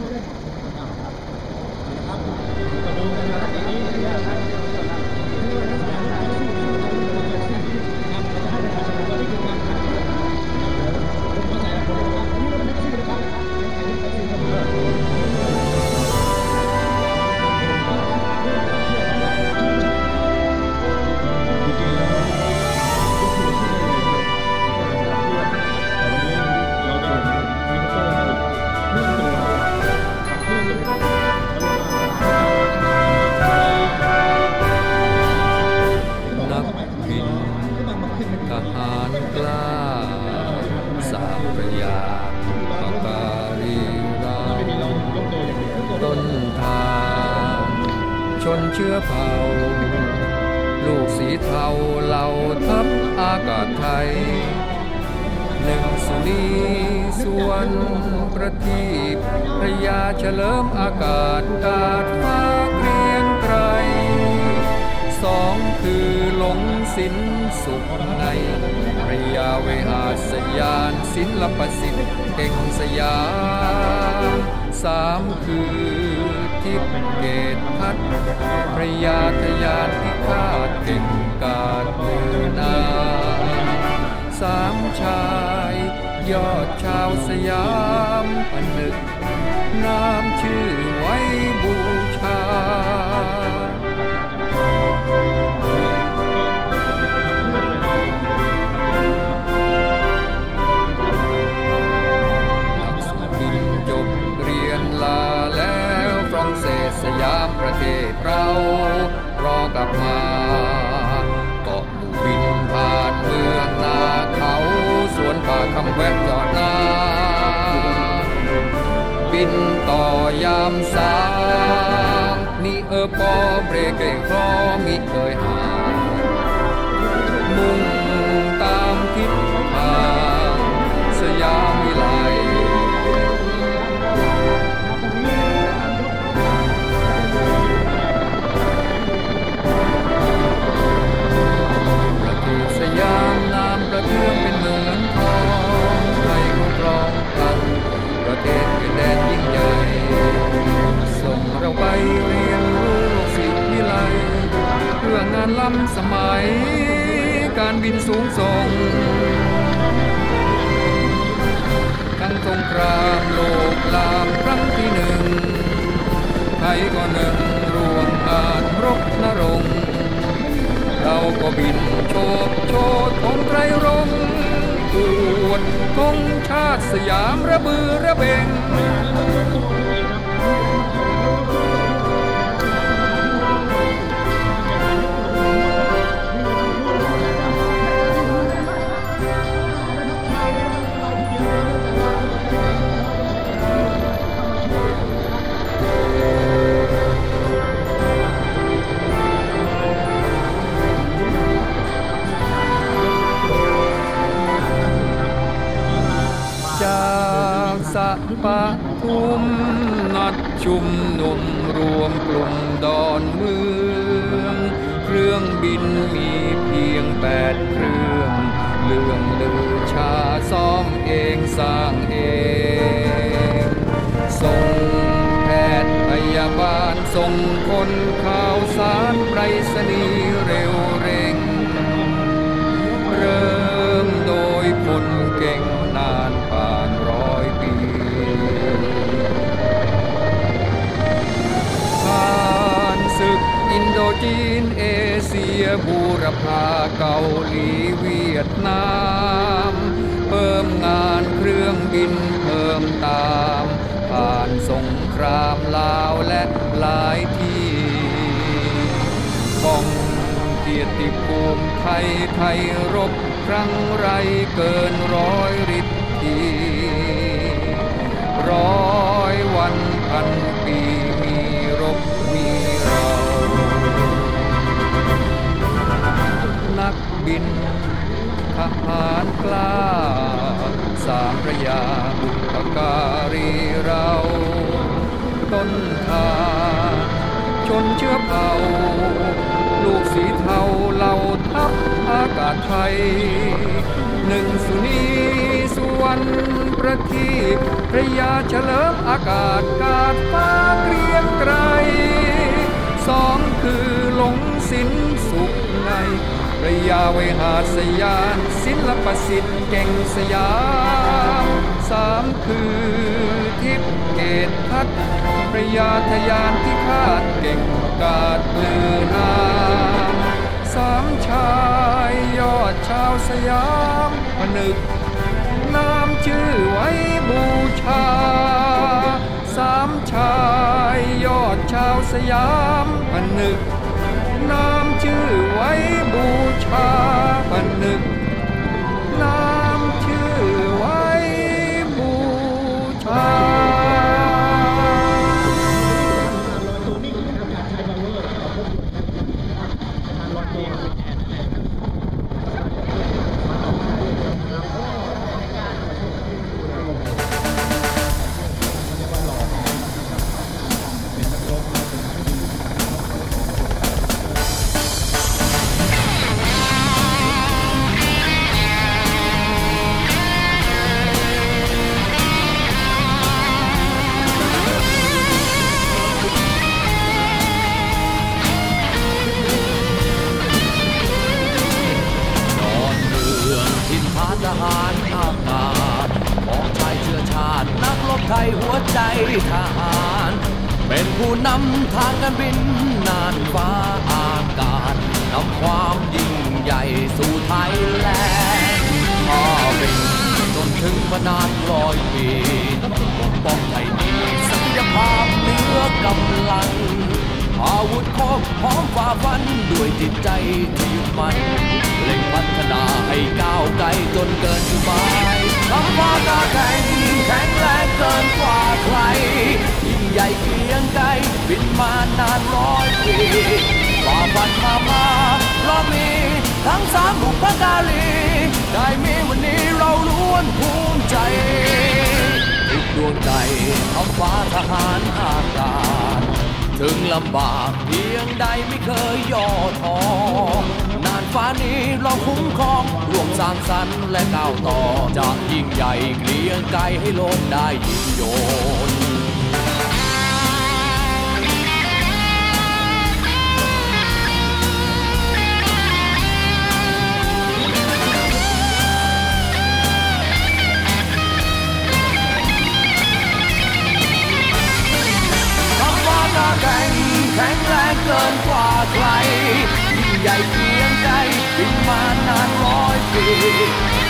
นั ต้นทาง ชนเชื้อเผ่า ลูกสีเทาเหล่าทัพอากาศไทยหนึ่งสุนีสวนประทีปพระยาเฉลิมอากาศกาดฟ้าเกรียงไกรสองคือหลงสินสุขในพระยาเวหาสยานศิลปสิทธิ์เก่งสยาม สามคือทิพย์เกตพัดพระยาทยานพิฆาตเก่งกาดเลือนาสามชายยอดชาวสยามผนึกนามชื่อ เทพเรารอกลับมาเกาะหมู่บินผ่านเมืองนาเขาสวนป่าคำแวะจอดนาบินต่อยามสางนี่เออปอเบรกเกรงครอมิเคย สูงส่งทั้งสงครามโลกลามครั้งที่หนึ่งไทยก็หนึ่งรวมการรบนรงเราก็บินโชบโชดของไตรรงอวดธงชาติสยามระบือระเบง สะปะทุมนัดชุมนุมรวมกลุ่มดอนเมือง เครื่องบินมีเพียงแปดเครื่องเรื่องลือชาซ้อมเองสร้างเองส่งแพทย์พยาบาลส่งคนข่าวสารไปรษณี จีนเอเชียบูรพาเกาหลีเวียดนาม เพิ่มงานเครื่องบินเพิ่มตาม ผ่านสงครามลาวและหลายที่บ้องเกียรติภูมิไทยไทยรบครั้งไรเกินร้อยริบที มอากาศกาดฟ้าเกรียงไกรสองคือหลงสินสุขในระยาไวหาสยานศิลปสิทธิ์เก่งสยามสามคือทิพเกตพัฒพระยาทยานที่คาดเก่งกาดเลือนามสามชายยอดชาวสยามผนึก นามชื่อไว้บูชา สามชายยอดชาวสยามผนึกนามชื่อไว้บูชาผนึกนามานฟ้าอากาศนำความยิ่งใหญ่สู่ไทยแลนด์มาเป็นจนถึงมานานร้อยปีปกป้องไทยนี้ศักยภาพเหนือกำลัง อาวุธครบพร้อมฝ่าฟันด้วยจิตใจที่มั่นเล่งพัฒนาให้ก้าวไกลจนเกินหมายคำว่าตาแข็งแข็งแรงเกินกว่าใคร ใหญ่เกรียงไกรบินมานานร้อยปีฝ่าฟันมามาเรามีทั้งสามบุพการีได้มีวันนี้เราล้วนภูมิใจทุกดวงใจทำฟ้าทหารอากาศถึงลำบากเพียงใดไม่เคยย่อท้อนานฟ้านี้เราคุ้มครองร่วมสร้างสรรค์และก้าวต่อจะยิ่งใหญ่เกลียงไกลให้โลกได้ยิ่งโยน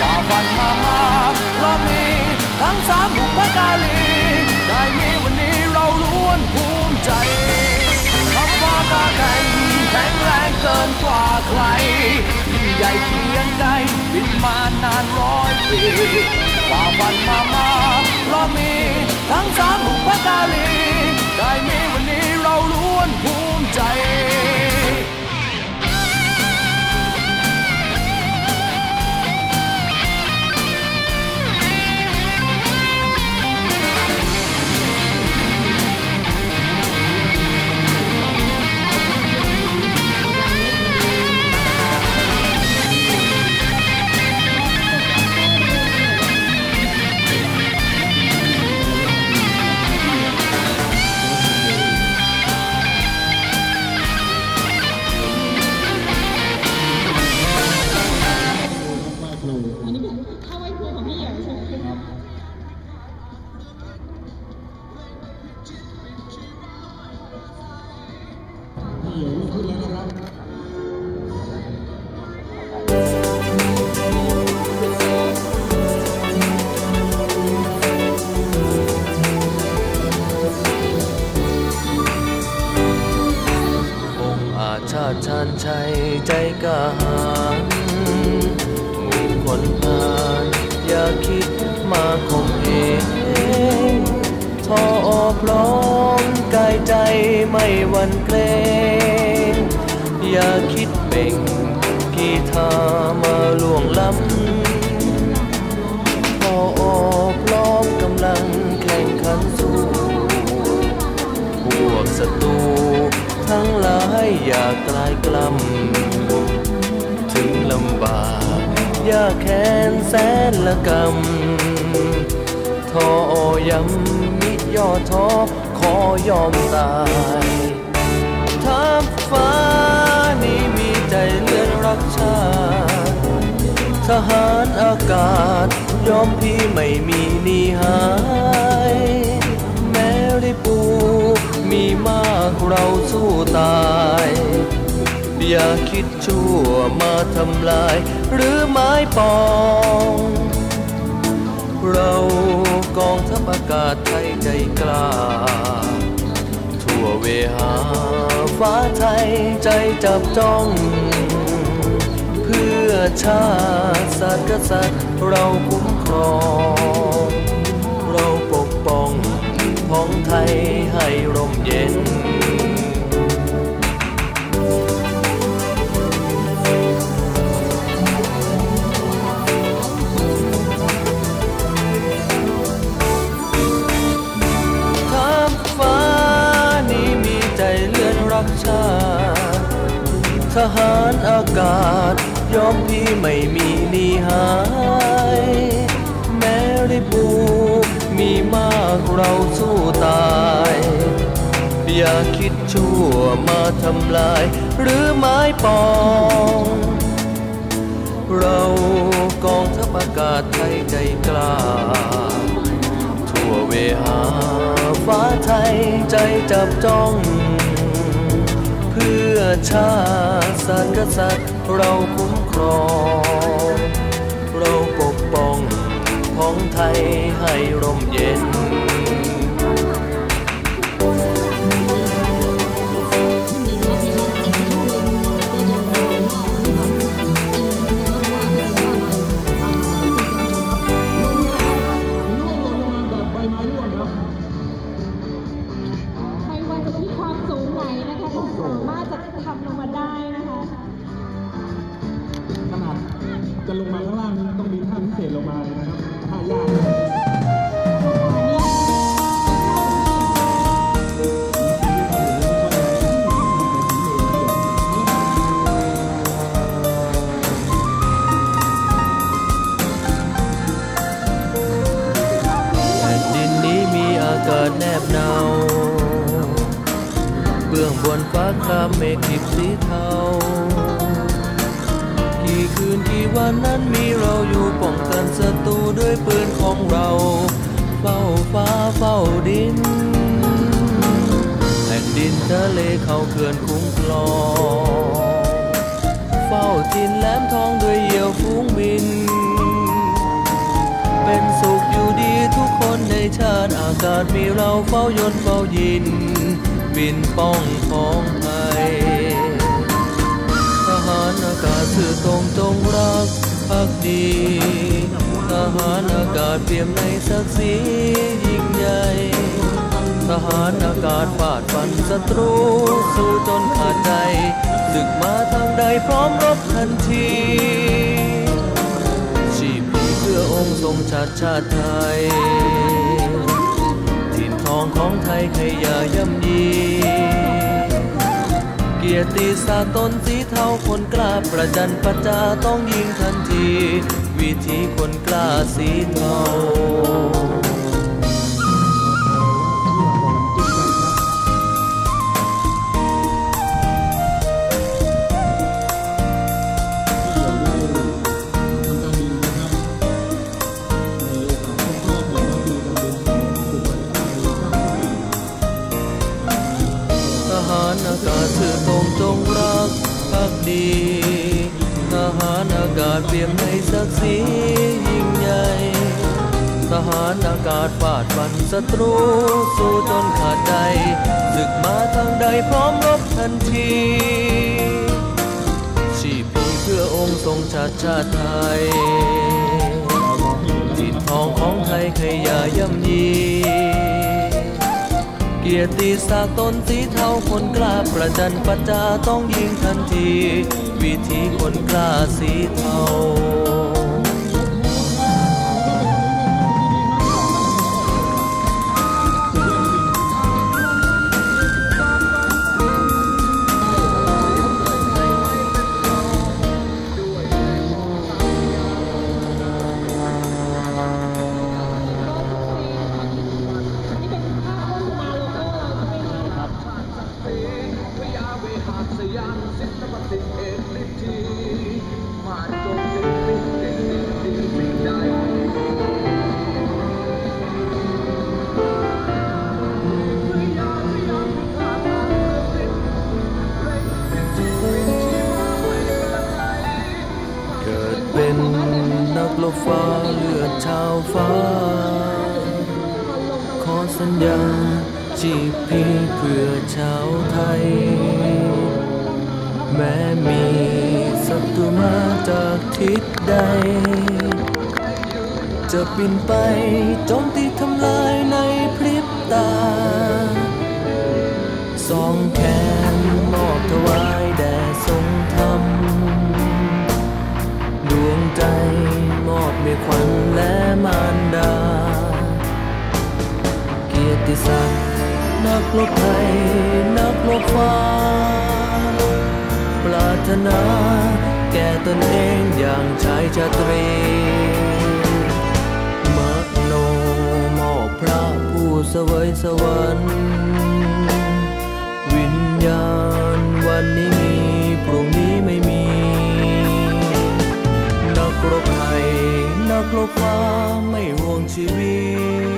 ฝ่าฟันมามาเรามีทั้งสามบุพการีได้มีวันนี้เราล้วนภูมิใจคำว่าตาแข็งแข็งแรงเกินกว่าใครยิ่งใหญ่เพียงใดบินมานานร้อยปีฝ่าฟันมามาเรามีทั้งสามบุพการีได้มีวันนี้ ไม่หวันเกรง อย่าคิดเบ่งกีทามาล่วงล้ำพอพร้อมกำลังแข่งขันสู้พวกศัตรูทั้งหลายอย่ากลายกล้ำถึงลำบากอย่ากแค้นแสนละกำท้อยำมิย่อท้อ ขอยอมตายทับฟ้านี้มีใจเลื่อนรักชาติทหารอากาศ ยอมพี่ไม่มีหนีหาย แม้ได้ปูมีมากเราสู้ตาย อย่าคิดชั่วมาทำลาย หรือไม้ปอง เรา กองทัพอากาศไทยใจกล้า ทั่วเวหาฟ้าไทยใจจับจ้อง เพื่อชาติศาสตร์กษัตริย์เราคุ้มครอง เราปกป้องท้องไทยให้ร่มเย็น ยอมพี่ไม่มีหนีหาย แม้ได้ปูมีมากเราสู้ตาย อย่าคิดชั่วมาทำลาย หรือไม้ปอง เรากองทัพอากาศไทยใจกล้า ทั่วเวหาฟ้าไทยใจจับจ้องเพื่อชาติศาสตร์กษัตริย์เราคุ้ม รองเราปกป้องของไทยให้ร่มเย็นามเมฆทิบสีเทา กี่คืนกี่วันนั้นมีเราอยู่ป้องกันศัตรูด้วยปืนของเรา เฝ้าฟ้าเฝ้าดิน แผ่นดินทะเลเขาเขื่อนคุ้มครอง เฝ้าทินแหลมทองด้วยเหยี่ยวฟูงบิน เป็นสุขอยู่ดีทุกคนในชาติอากาศมีเราเฝ้ายนเฝ้ายิน บินป้องของไทยทหารอากาศสื่อตรงจงรักภักดี ทหารอากาศเปี่ยมในศักดิ์ศรียิ่งใหญ่ ทหารอากาศฟาดฟันศัตรูสู้จนขาดใจศึกมาทางใดพร้อมรบทันทีชีพนี้เพื่อองค์ทรงชาติชาติไทย องของไทยใครอย่าย่ำยี เกียรติสาตตนสีเทาคนกล้าประจันประจาต้องยิงทันที วิธีคนกล้าสีเทา ดีทหารอากาศเปี่ยมในศักดิ์ศรียิ่งใหญ่ ทหารอากาศฟาดฟันศัตรูสู้จนขาดใจศึกมาทางใดพร้อมรบทันทีชีพีเพื่อองค์ทรงชาติชาติไทยถิ่นทองของไทยใครอย่าย่ำยี เกียรติศักดิ์ตนสีเทาคนกล้าประจันปัจจาต้องยิงทันที วิธีคนกล้าสีเทา ชีพีเพื่อชาวไทย แม้มีศัตรูมาจากทิศใด จะบินไปโจมตีทำลายในพริบตา สองแขนมอบถวายแด่ทรงธรรม ดวงใจมอบเมฆขวัญและมารดา เกียรติศักดิ์ นักลบไทยนักลบฟ้า ปรารถนาแก่ตนเองอย่างชายชาตรีมโนมอบพระผู้สวยสวรรค์ วิญญาณวันนี้มีพรุ่งนี้ไม่มี นักรบไทยนักรบฟ้าไม่ห่วงชีวิต